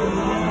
Amen.